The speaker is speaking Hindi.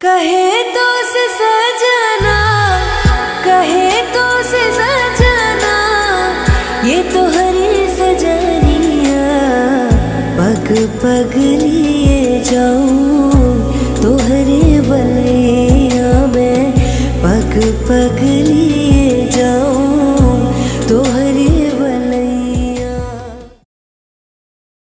कहे तो से सजना, कहे तो से सजना, ये तो हरी सजनिया, पग पग लिए जाऊँ तो हरे बलिया मैं, पग पग लिए